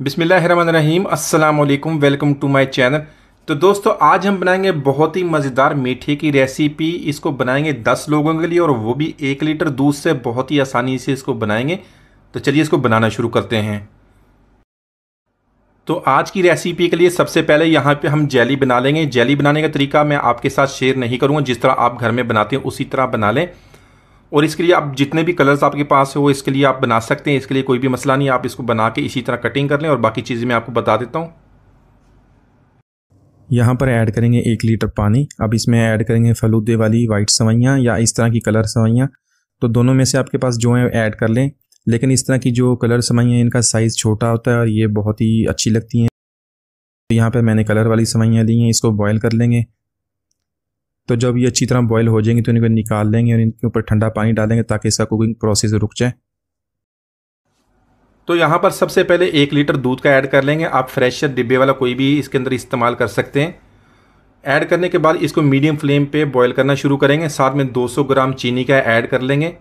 बिसमीम वालेकुम welcome to my channel. तो दोस्तों, आज हम बनाएँगे बहुत ही मज़ेदार मीठे की रेसिपी। इसको बनाएँगे 10 लोगों के लिए और वो भी एक लीटर दूध से बहुत ही आसानी से इसको बनाएँगे। तो चलिए इसको बनाना शुरू करते हैं। तो आज की रेसिपी के लिए सबसे पहले यहाँ पे हम जेली बना लेंगे। जेली बनाने का तरीका मैं आपके साथ शेयर नहीं करूँगा। जिस तरह आप घर में बनाते हैं, उसी तरह बना लें। और इसके लिए आप जितने भी कलर्स आपके पास है, इसके लिए आप बना सकते हैं। इसके लिए कोई भी मसला नहीं, आप इसको बना के इसी तरह कटिंग कर लें और बाकी चीज़ें मैं आपको बता देता हूँ। यहाँ पर ऐड करेंगे एक लीटर पानी। अब इसमें ऐड करेंगे फलूदे वाली वाइट सवैयाँ या इस तरह की कलर सवैयाँ। तो दोनों में से आपके पास जो है ऐड कर लें। लेकिन इस तरह की जो कलर सवैयाँ इनका साइज़ छोटा होता है और ये बहुत ही अच्छी लगती हैं। तो यहाँ पर मैंने कलर वाली सवैयाँ ली हैं, इसको बॉयल कर लेंगे। तो जब ये अच्छी तरह बॉयल हो जाएँगी तो इनको निकाल लेंगे और इनके ऊपर ठंडा पानी डालेंगे ताकि इसका कुकिंग प्रोसेस रुक जाए। तो यहाँ पर सबसे पहले एक लीटर दूध का ऐड कर लेंगे। आप फ्रेश डिब्बे वाला कोई भी इसके अंदर इस्तेमाल कर सकते हैं। ऐड करने के बाद इसको मीडियम फ्लेम पे बॉईल करना शुरू करेंगे। साथ में 200 ग्राम चीनी का ऐड कर लेंगे।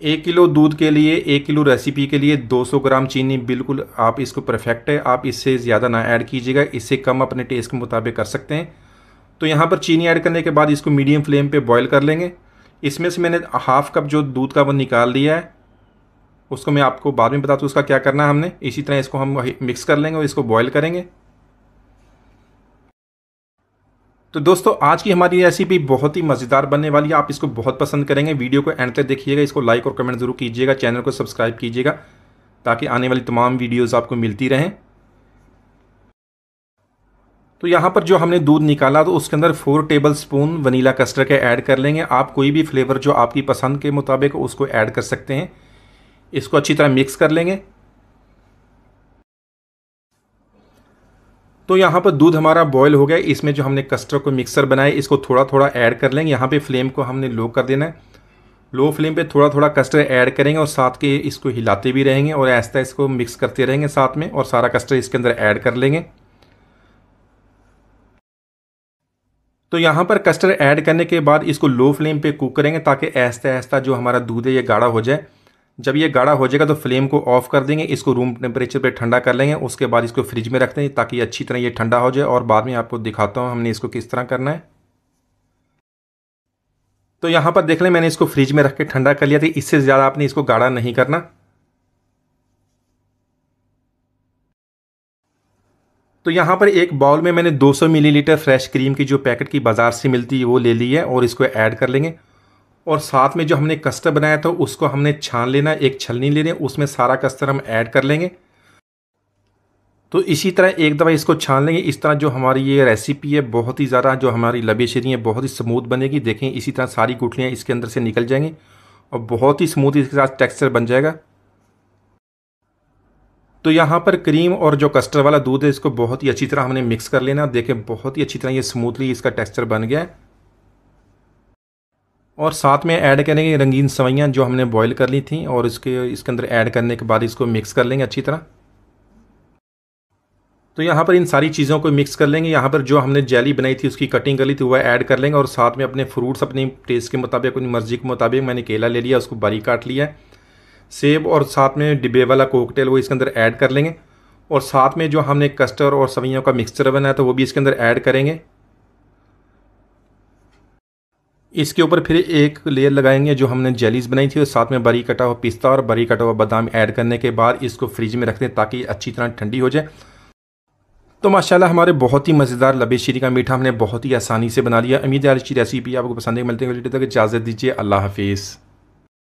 एक किलो दूध के लिए, एक किलो रेसिपी के लिए 200 ग्राम चीनी बिल्कुल आप इसको परफेक्ट है। आप इससे ज़्यादा ना ऐड कीजिएगा। इससे कम अपने टेस्ट के मुताबिक कर सकते हैं। तो यहाँ पर चीनी ऐड करने के बाद इसको मीडियम फ्लेम पे बॉईल कर लेंगे। इसमें से मैंने हाफ़ कप जो दूध का वो निकाल लिया है, उसको मैं आपको बाद में बताता हूँ उसका क्या करना है हमने। इसी तरह इसको हम मिक्स कर लेंगे और इसको बॉईल करेंगे। तो दोस्तों, आज की हमारी रेसिपी बहुत ही मज़ेदार बनने वाली है। आप इसको बहुत पसंद करेंगे। वीडियो को एंड तक देखिएगा, इसको लाइक और कमेंट ज़रूर कीजिएगा, चैनल को सब्सक्राइब कीजिएगा, ताकि आने वाली तमाम वीडियोज़ आपको मिलती रहें। तो यहाँ पर जो हमने दूध निकाला तो उसके अंदर four tablespoon vanilla custard के ऐड कर लेंगे। आप कोई भी फ्लेवर जो आपकी पसंद के मुताबिक उसको ऐड कर सकते हैं। इसको अच्छी तरह मिक्स कर लेंगे। तो यहाँ पर दूध हमारा बॉयल हो गया। इसमें जो हमने कस्टर्ड को मिक्सर बनाए इसको थोड़ा थोड़ा ऐड कर लेंगे। यहाँ पे फ्लेम को हमने लो कर देना है। लो फ्लेम पे थोड़ा थोड़ा कस्टर्ड ऐड करेंगे और साथ के इसको हिलाते भी रहेंगे और ऐसा इसको मिक्स करते रहेंगे साथ में और सारा कस्टर्ड इसके अंदर ऐड कर लेंगे। तो यहाँ पर कस्टर्ड ऐड करने के बाद इसको लो फ्लेम पे कुक करेंगे ताकि ऐसा ऐसा जो हमारा दूध है, ये गाढ़ा हो जाए। जब ये गाढ़ा हो जाएगा तो फ्लेम को ऑफ़ कर देंगे, इसको रूम टेम्परेचर पे ठंडा कर लेंगे, उसके बाद इसको फ्रिज में रखते हैं ताकि अच्छी तरह ये ठंडा हो जाए। और बाद में आपको दिखाता हूँ हमने इसको किस तरह करना है। तो यहाँ पर देख लें, मैंने इसको फ्रिज में रख के ठंडा कर लिया था, इससे ज़्यादा आपने इसको गाढ़ा नहीं करना। तो यहाँ पर एक बाउल में मैंने 200 मिलीलीटर फ्रेश क्रीम की जो पैकेट की बाज़ार से मिलती है, वो ले ली है और इसको ऐड कर लेंगे। और साथ में जो हमने कस्टर्ड बनाया था, उसको हमने छान लेना, एक छलनी लेने उसमें सारा कस्टर्ड हम ऐड कर लेंगे। तो इसी तरह एक दफ़ा इसको छान लेंगे। इस तरह जो हमारी ये रेसिपी है, बहुत ही ज़्यादा जो हमारी लबे है, बहुत ही स्मूथ बनेगी। देखें, इसी तरह सारी गुठलियाँ इसके अंदर से निकल जाएँगी और बहुत ही स्मूथ इसके साथ टेक्सचर बन जाएगा। तो यहाँ पर क्रीम और जो कस्टर्ड वाला दूध है, इसको बहुत ही अच्छी तरह हमने मिक्स कर लेना। देखें बहुत ही अच्छी तरह ये स्मूथली इसका टेक्सचर बन गया है। और साथ में ऐड करेंगे रंगीन सवैयाँ जो हमने बॉईल कर ली थी और इसके इसके अंदर ऐड करने के बाद इसको मिक्स कर लेंगे अच्छी तरह। तो यहाँ पर इन सारी चीज़ों को मिक्स कर लेंगे। यहाँ पर जो हमने जेली बनाई थी, उसकी कटिंग कर ली थी वह ऐड कर लेंगे और साथ में अपने फ्रूट्स अपनी टेस्ट के मुताबिक, अपनी मर्ज़ी के मुताबिक मैंने केला ले लिया, उसको बारीक काट लिया है। सेब और साथ में डिब्बे वाला कोकटेल वो इसके अंदर ऐड कर लेंगे। और साथ में जो हमने कस्टर्ड और सवियों का मिक्सचर बनाया था, वो भी इसके अंदर ऐड करेंगे। इसके ऊपर फिर एक लेयर लगाएँगे जो हमने जेलीज बनाई थी, और साथ में बरी कटा हुआ पिस्ता और बरी कटा हुआ बादाम ऐड करने के बाद इसको फ्रिज में रख दें ताकि अच्छी तरह ठंडी हो जाए। तो माशाल्लाह हमारे बहुत ही मज़ेदार लबे शीरी का मीठा हमने बहुत ही आसानी से बना लिया। उम्मीद है अच्छी रेसिपी आपको पसंद है मिलते हैं इजाज़त दीजिए। अल्लाह हाफिज़।